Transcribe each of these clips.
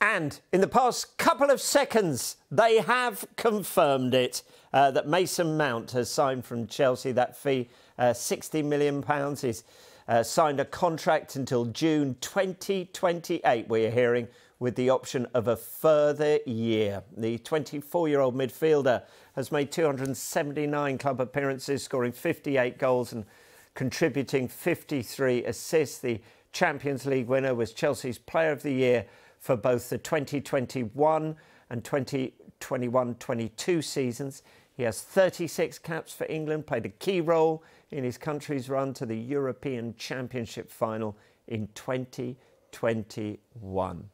And in the past couple of seconds, they have confirmed it uh, that Mason Mount has signed from Chelsea that fee, uh, £60 million. He's uh, signed a contract until June 2028, we're hearing, with the option of a further year. The 24 year old midfielder has made 279 club appearances, scoring 58 goals and contributing 53 assists. The Champions League winner was Chelsea's Player of the Year for both the 2021 and 2021 22 seasons. He has 36 caps for England, played a key role in his country's run to the European Championship final in 2021.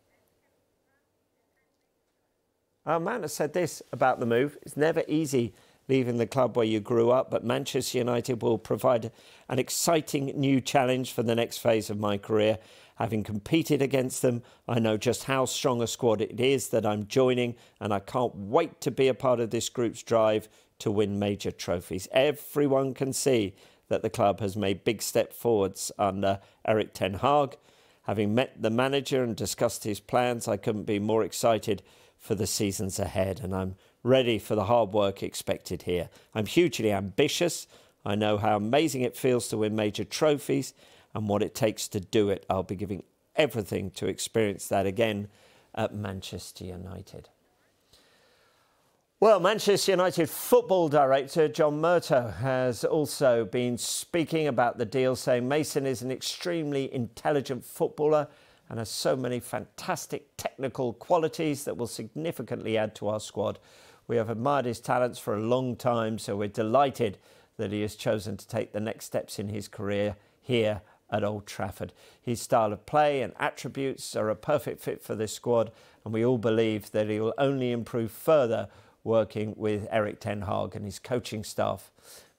Our man has said this about the move. It's never easy leaving the club where you grew up, but Manchester United will provide an exciting new challenge for the next phase of my career. Having competed against them, I know just how strong a squad it is that I'm joining, and I can't wait to be a part of this group's drive to win major trophies. Everyone can see that the club has made big steps forwards under Erik Ten Hag. Having met the manager and discussed his plans, I couldn't be more excited for the seasons ahead, and I'm ready for the hard work expected here. I'm hugely ambitious. I know how amazing it feels to win major trophies and what it takes to do it. I'll be giving everything to experience that again at Manchester United. Well, Manchester United football director John Murtough has also been speaking about the deal, saying Mason is an extremely intelligent footballer and has so many fantastic technical qualities that will significantly add to our squad. We have admired his talents for a long time, so we're delighted that he has chosen to take the next steps in his career here at Old Trafford. His style of play and attributes are a perfect fit for this squad, and we all believe that he will only improve further working with Erik Ten Hag and his coaching staff.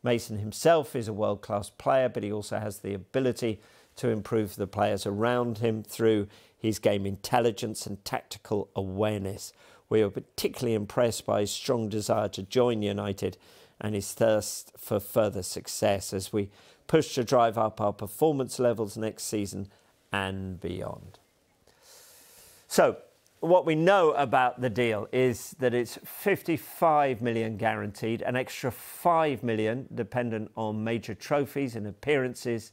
Mason himself is a world class player, but he also has the ability to improve the players around him through his game intelligence and tactical awareness. We were particularly impressed by his strong desire to join United and his thirst for further success as we push to drive up our performance levels next season and beyond. So, what we know about the deal is that it's 55 million guaranteed, an extra 5 million dependent on major trophies and appearances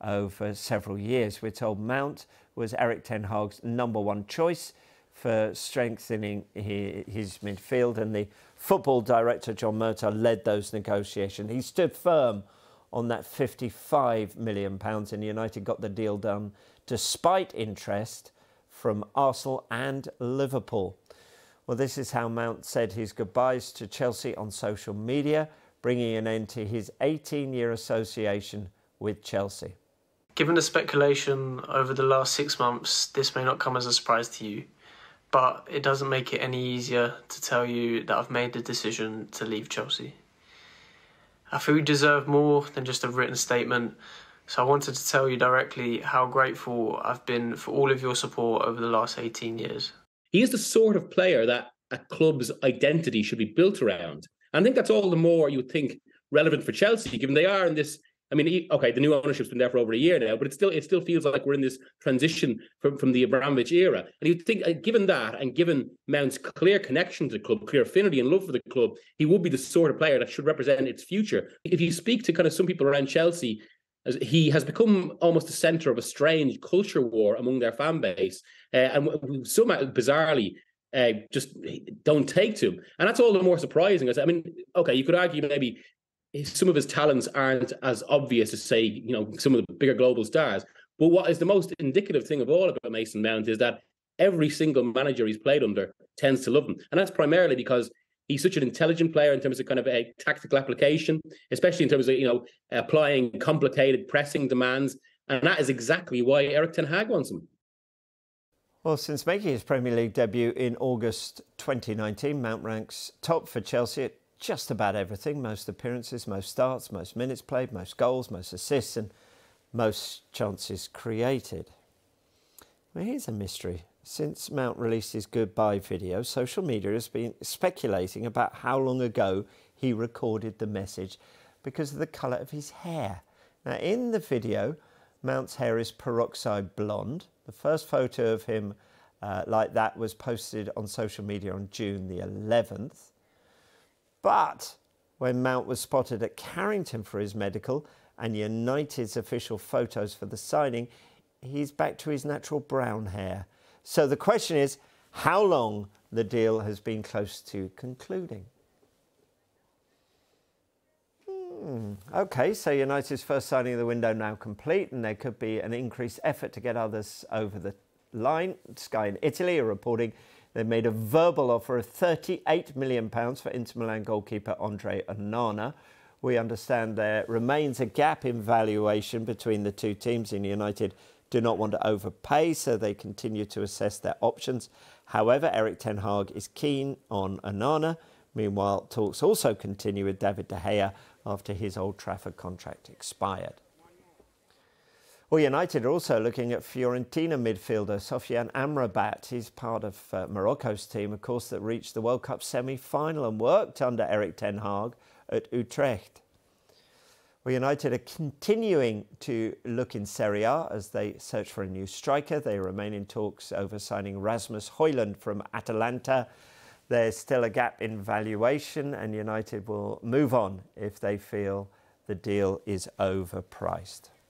over several years. We're told Mount was Erik Ten Hag's number one choice for strengthening his midfield, and the football director John Murtough led those negotiations. He stood firm on that 55 million pounds, and United got the deal done despite interest from Arsenal and Liverpool. Well, this is how Mount said his goodbyes to Chelsea on social media, bringing an end to his 18 year association with Chelsea. Given the speculation over the last six months, this may not come as a surprise to you but it doesn't make it any easier to tell you that I've made the decision to leave Chelsea. I feel you deserve more than just a written statement, so I wanted to tell you directly how grateful I've been for all of your support over the last 18 years. He is the sort of player that a club's identity should be built around. And I think that's all the more you think relevant for Chelsea, given they are in this I mean, okay, the new ownership's been there for over a year now, but it still it still feels like we're in this transition from, from the Abramovich era. And you'd think, uh, given that, and given Mount's clear connection to the club, clear affinity and love for the club, he would be the sort of player that should represent its future. If you speak to kind of some people around Chelsea, he has become almost the center of a strange culture war among their fan base, uh, and somehow bizarrely. Uh, just don't take to him, and that's all the more surprising. I mean, okay, you could argue maybe some of his talents aren't as obvious as say you know some of the bigger global stars. But what is the most indicative thing of all about Mason Mount is that every single manager he's played under tends to love him, and that's primarily because he's such an intelligent player in terms of kind of a tactical application, especially in terms of you know applying complicated pressing demands, and that is exactly why Erik Ten Hag wants him. Well, since making his Premier League debut in August 2019, Mount ranks top for Chelsea at just about everything most appearances, most starts, most minutes played, most goals, most assists, and most chances created. Well, here's a mystery. Since Mount released his goodbye video, social media has been speculating about how long ago he recorded the message because of the colour of his hair. Now, in the video, Mount's hair is peroxide blonde. The first photo of him uh, like that was posted on social media on June the 11th. But when Mount was spotted at Carrington for his medical and United's official photos for the signing, he's back to his natural brown hair. So the question is how long the deal has been close to concluding. Hmm, okay, so United's first signing of the window now complete, and there could be an increased effort to get others over the line. Sky in Italy are reporting they made a verbal offer of £38 million for Inter Milan goalkeeper Andre Onana. We understand there remains a gap in valuation between the two teams, and United do not want to overpay, so they continue to assess their options. However, Erik Ten Hag is keen on Onana. Meanwhile, talks also continue with David De Gea after his Old Trafford contract expired. Well, United are also looking at Fiorentina midfielder Sofyan Amrabat. He's part of uh, Morocco's team, of course, that reached the World Cup semi-final and worked under Erik Ten Hag at Utrecht. Well, United are continuing to look in Serie A as they search for a new striker. They remain in talks over signing Rasmus Højlund from Atalanta. There's still a gap in valuation, and United will move on if they feel the deal is overpriced.